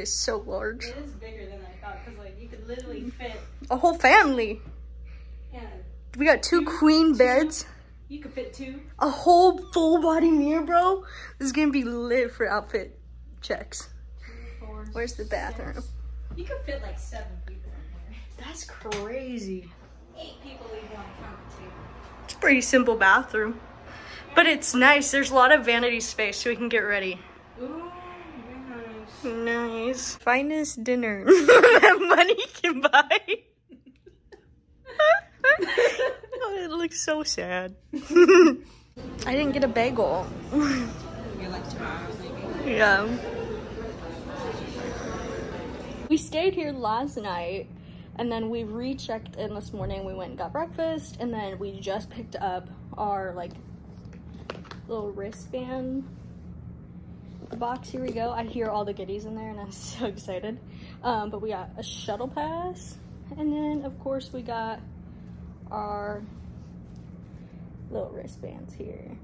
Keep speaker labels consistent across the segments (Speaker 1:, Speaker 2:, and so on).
Speaker 1: It's so large.
Speaker 2: It is bigger than I thought because like you could literally fit.
Speaker 1: A whole family.
Speaker 2: Yeah,
Speaker 1: We got two queen beds.
Speaker 2: you could fit two.
Speaker 1: A whole full body mirror, bro. This is gonna be lit for outfit checks.
Speaker 2: Four,
Speaker 1: Where's the bathroom?
Speaker 2: six. You could fit like seven people in here.
Speaker 1: That's crazy.
Speaker 2: Eight people even on the table.
Speaker 1: It's a pretty simple bathroom. But it's nice. There's a lot of vanity space so we can get ready.
Speaker 2: Nice.
Speaker 1: Finest dinner that money can buy. oh, it looks so sad. I didn't get a bagel. Yeah. We stayed here last night and then we rechecked in this morning. We went and got breakfast and then we just picked up our like little wristband box. Here we go. I hear all the goodies in there and I'm so excited. Um, but we got a shuttle pass and then of course we got our little wristbands here.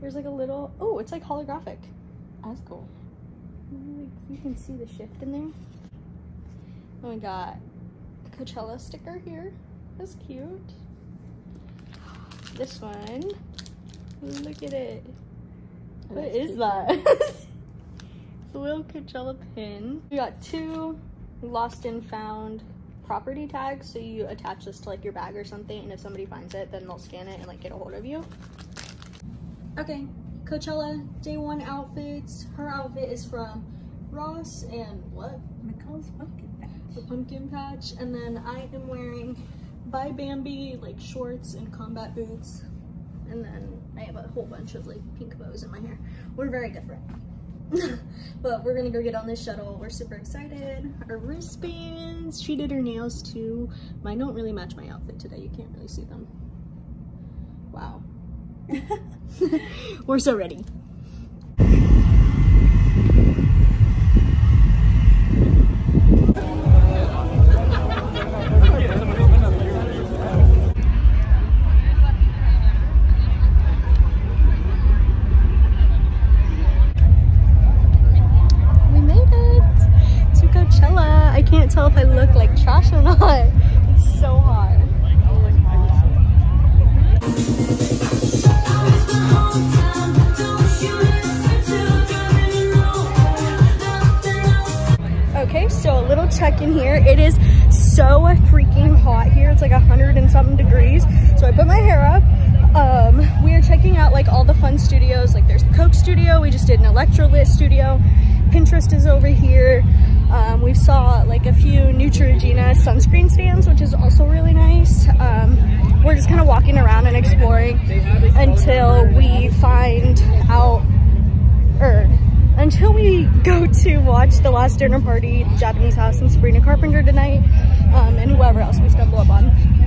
Speaker 1: There's like a little, oh, it's like holographic.
Speaker 2: That's cool.
Speaker 1: You can see the shift in there. And we got a Coachella sticker here. That's cute. This one. Look at it. What
Speaker 2: that's
Speaker 1: is that? little Coachella pin. We got two lost and found property tags. So you attach this to like your bag or something. And if somebody finds it, then they'll scan it and like get a hold of you. Okay, Coachella day one outfits. Her outfit is from Ross and what?
Speaker 2: McCall's pumpkin Patch.
Speaker 1: The pumpkin patch. And then I am wearing by Bambi like shorts and combat boots. And then I have a whole bunch of like pink bows in my hair. We're very different. but we're gonna go get on this shuttle. We're super excited. Our wristbands. She did her nails too. Mine don't really match my outfit today. You can't really see them. Wow. We're so ready. An studio. Pinterest is over here. Um, we saw like a few Neutrogena sunscreen stands, which is also really nice. Um, we're just kind of walking around and exploring until we find out or until we go to watch the last dinner party, the Japanese house, and Sabrina Carpenter tonight, um, and whoever else we stumble upon.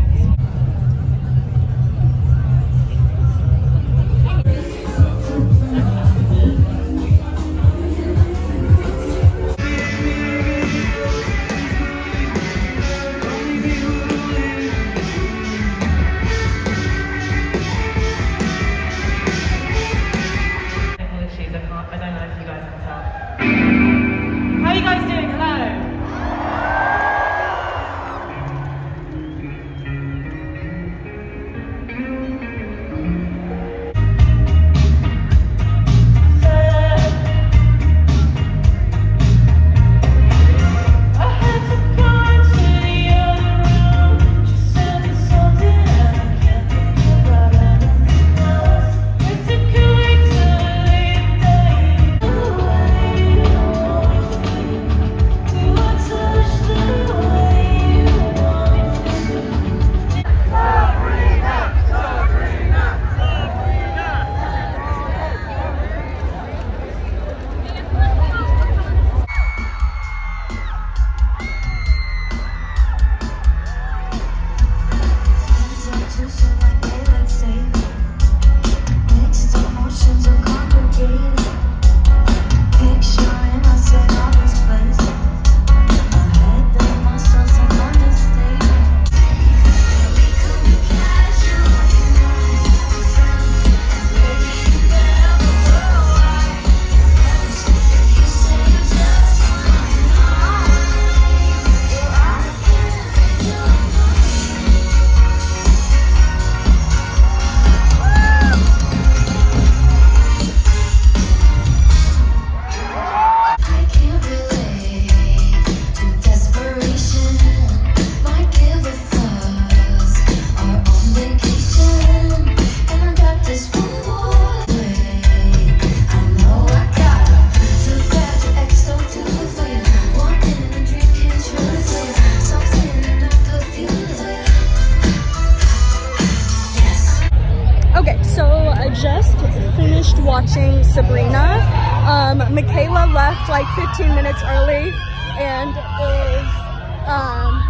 Speaker 1: Um,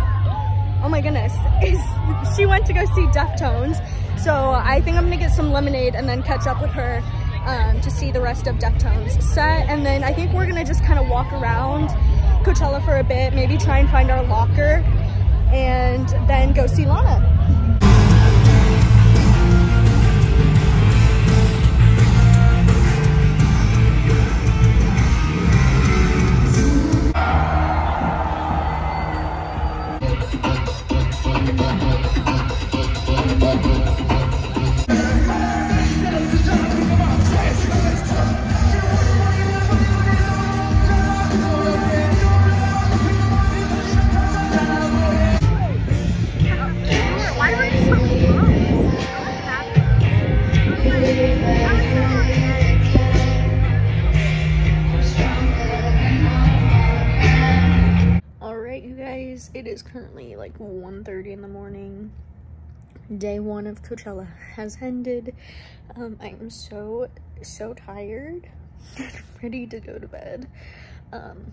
Speaker 1: oh my goodness, is she went to go see Deftones. So I think I'm gonna get some lemonade and then catch up with her um, to see the rest of Deftones set. And then I think we're gonna just kind of walk around Coachella for a bit, maybe try and find our locker and then go see Lana. Day one of Coachella has ended. Um, I'm so, so tired. ready to go to bed. Um,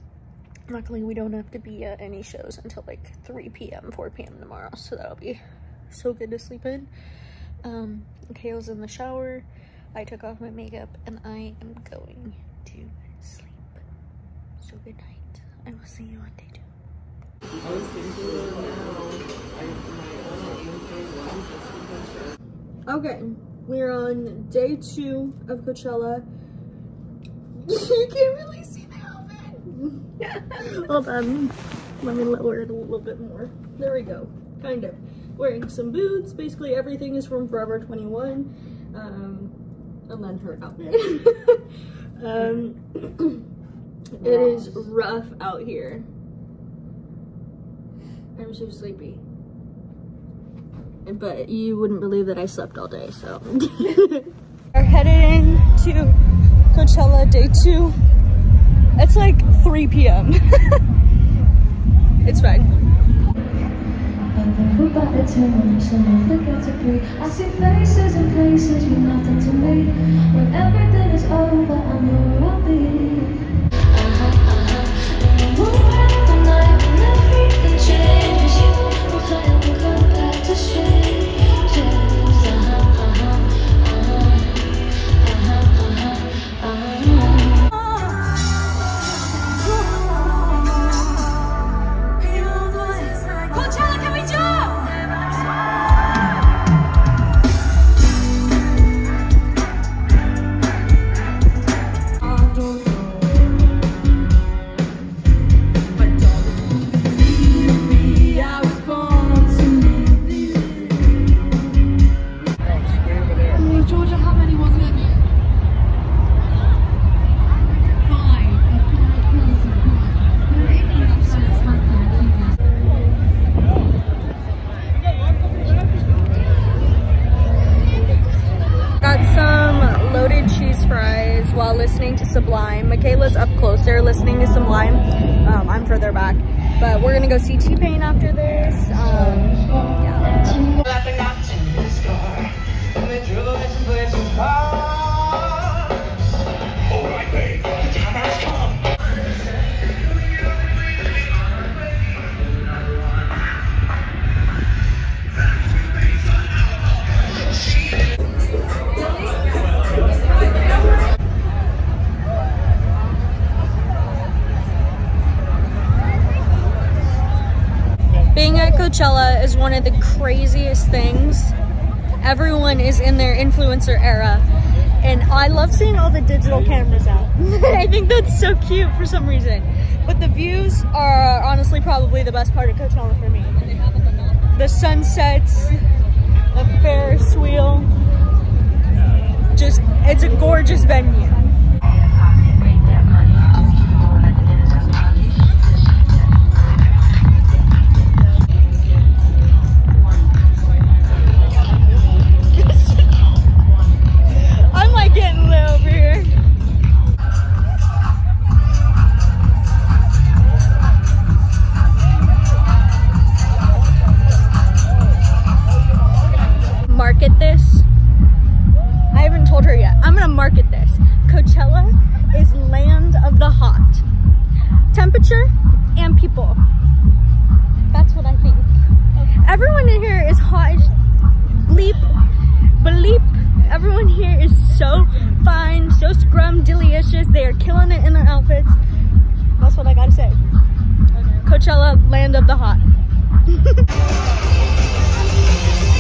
Speaker 1: luckily, we don't have to be at any shows until like 3 p.m., 4 p.m. tomorrow, so that'll be so good to sleep in. Um, Kale's in the shower. I took off my makeup and I am going to sleep. So good night. I will see you on day two. Okay, we're on day two of Coachella. you can't really see my outfit. Hold on. Let me lower it a little bit more. There we go. Kind of. Wearing some boots. Basically everything is from Forever 21. Um, and then her outfit. um, it is rough out here. I'm so sleepy. But you wouldn't believe that I slept all day, so. We're headed into Coachella day two. It's like 3 p.m. it's fine.
Speaker 3: Never by the time so I to breathe. I see faces and places mean nothing to me. When everything is over, I know where I'll be. And you move out the night and everything changes. You will plan to come back to strangers.
Speaker 1: T-Pain after this. Um, Coachella is one of the craziest things. Everyone is in their influencer era. And I love seeing all the digital cameras out. I think that's so cute for some reason. But the views are honestly probably the best part of Coachella for me. The sunsets, the Ferris wheel. Just, it's a gorgeous venue. Temperature and people. That's what I think. Everyone in here is hot as bleep, bleep. Everyone here is so fine, so scrum delicious. They are killing it in their outfits. That's what I gotta say. Coachella, land of the hot.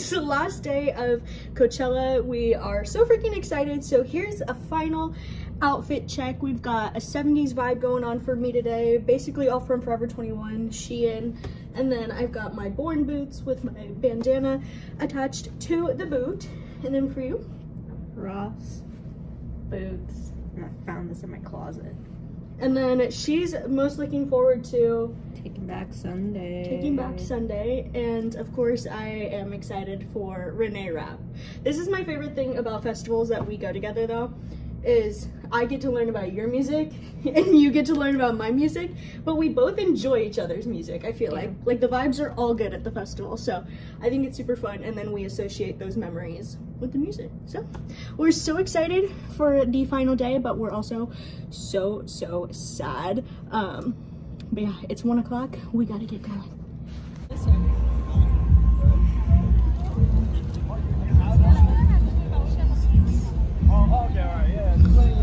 Speaker 1: It's the last day of Coachella. We are so freaking excited. So here's a final outfit check. We've got a 70s vibe going on for me today. Basically all from Forever 21, Shein. And then I've got my Born boots with my bandana attached to the boot. And then for you,
Speaker 4: Ross boots. And I found this in my closet.
Speaker 1: And then she's most looking forward to
Speaker 4: Taking back Sunday.
Speaker 1: Taking Back Sunday, and of course, I am excited for Reneé Rapp. This is my favorite thing about festivals that we go together, though, is I get to learn about your music, and you get to learn about my music, but we both enjoy each other's music. I feel like like the vibes are all good at the festival, so I think it's super fun, and then we associate those memories with the music. So we're so excited for the final day, but we're also so so sad. Um, but yeah, it's one o'clock. We gotta get going.
Speaker 3: Oh, alright, yeah,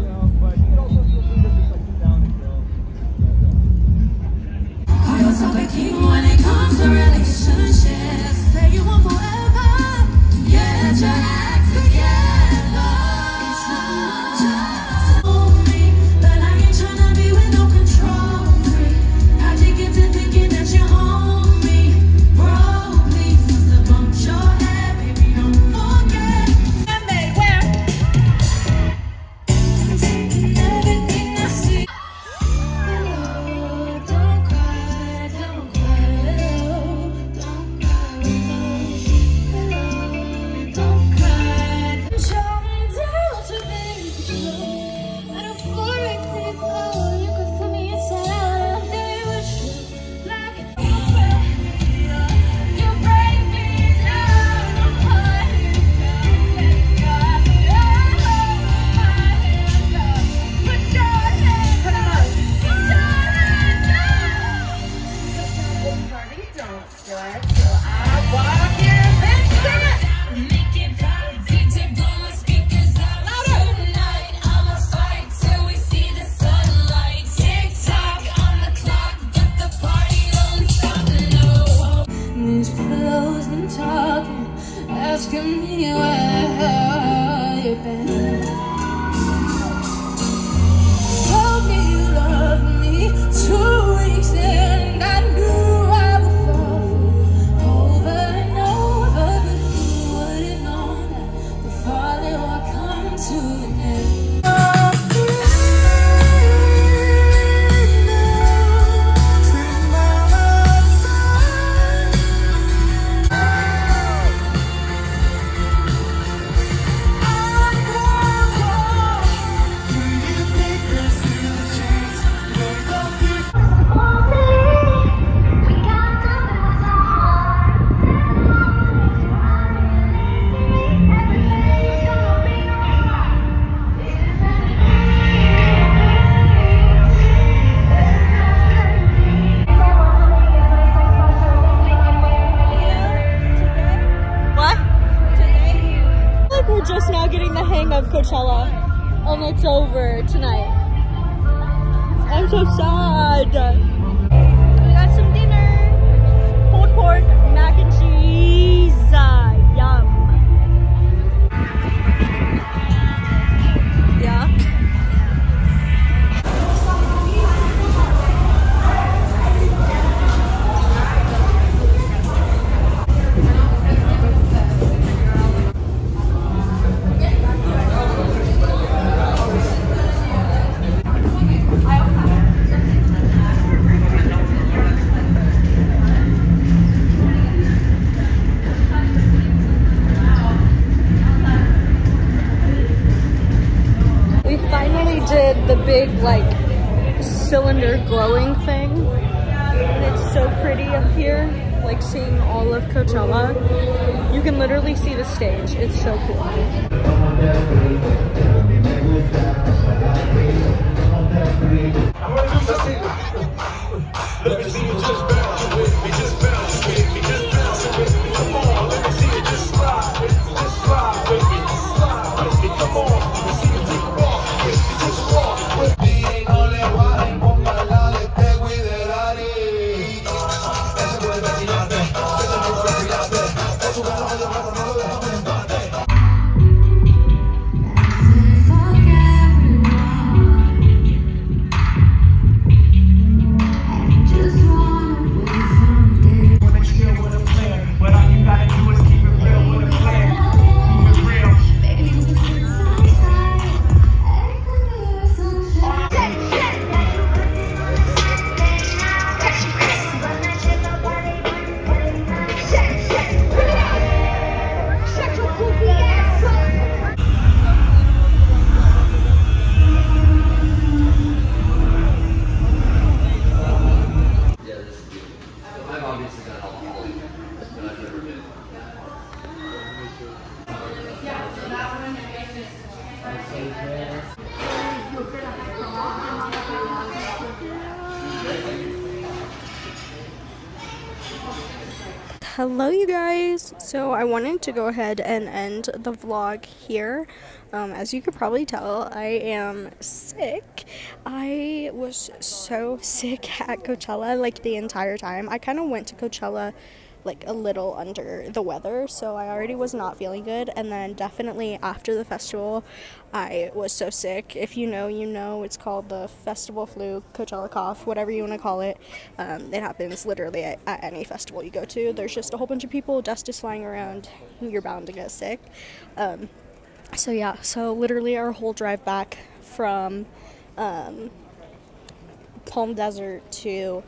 Speaker 1: glowing I wanted to go ahead and end the vlog here. Um, as you could probably tell, I am sick. I was so sick at Coachella like the entire time. I kind of went to Coachella like a little under the weather, so I already was not feeling good. And then definitely after the festival, I was so sick. If you know, you know. It's called the festival flu, Coachella cough, whatever you want to call it. Um, it happens literally at, at any festival you go to. There's just a whole bunch of people, dust is flying around. You're bound to get sick. Um, so yeah, so literally our whole drive back from um, Palm Desert to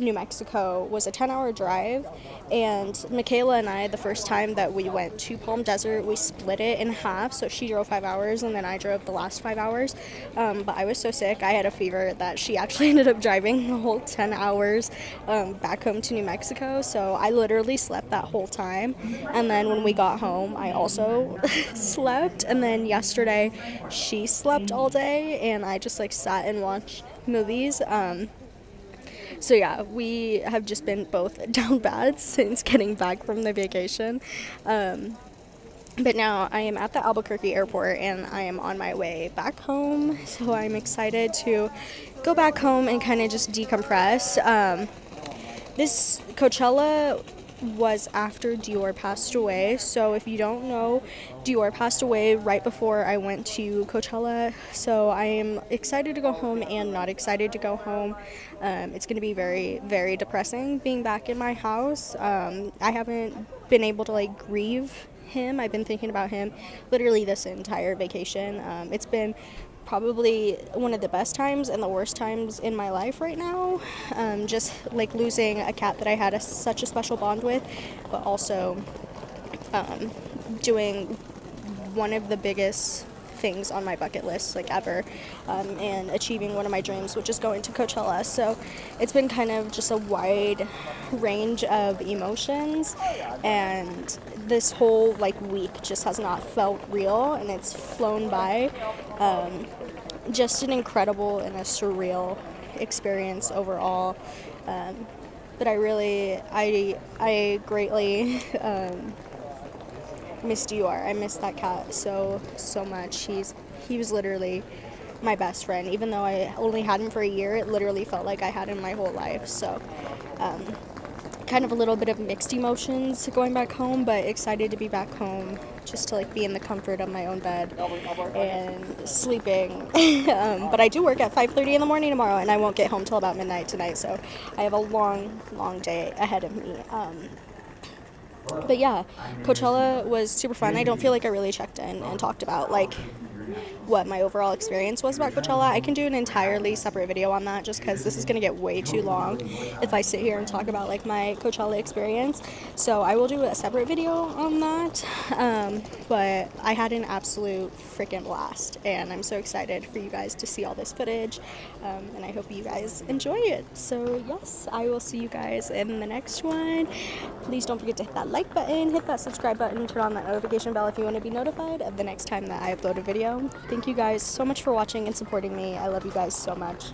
Speaker 1: New Mexico was a 10 hour drive. And Michaela and I, the first time that we went to Palm Desert, we split it in half. So she drove five hours and then I drove the last five hours. Um, but I was so sick, I had a fever that she actually ended up driving the whole 10 hours um, back home to New Mexico. So I literally slept that whole time. And then when we got home, I also slept. And then yesterday, she slept all day and I just like sat and watched movies. Um, so yeah, we have just been both down bad since getting back from the vacation. Um, but now I am at the Albuquerque airport and I am on my way back home. So I'm excited to go back home and kind of just decompress. Um, this Coachella was after Dior passed away. So if you don't know, Dior passed away right before I went to Coachella. So I am excited to go home and not excited to go home. Um, it's going to be very, very depressing being back in my house. Um, I haven't been able to like grieve him. I've been thinking about him literally this entire vacation. Um, it's been probably one of the best times and the worst times in my life right now. Um, just like losing a cat that I had a, such a special bond with, but also um, doing one of the biggest things on my bucket list like ever um, and achieving one of my dreams which is going to coachella so it's been kind of just a wide range of emotions and this whole like week just has not felt real and it's flown by um, just an incredible and a surreal experience overall um, but i really i i greatly um, you, Dior. I miss that cat so so much. He's he was literally my best friend. Even though I only had him for a year, it literally felt like I had him my whole life. So, um, kind of a little bit of mixed emotions going back home, but excited to be back home just to like be in the comfort of my own bed and sleeping. um, but I do work at 5:30 in the morning tomorrow, and I won't get home till about midnight tonight. So I have a long, long day ahead of me. Um, but yeah, Coachella was super fun. I don't feel like I really checked in and talked about like what my overall experience was about Coachella. I can do an entirely separate video on that just because this is going to get way too long if I sit here and talk about like my Coachella experience. So I will do a separate video on that. Um, but I had an absolute freaking blast and I'm so excited for you guys to see all this footage um, and I hope you guys enjoy it. So yes, I will see you guys in the next one. Please don't forget to hit that like button, hit that subscribe button, turn on that notification bell if you want to be notified of the next time that I upload a video. Thank you guys so much for watching and supporting me. I love you guys so much.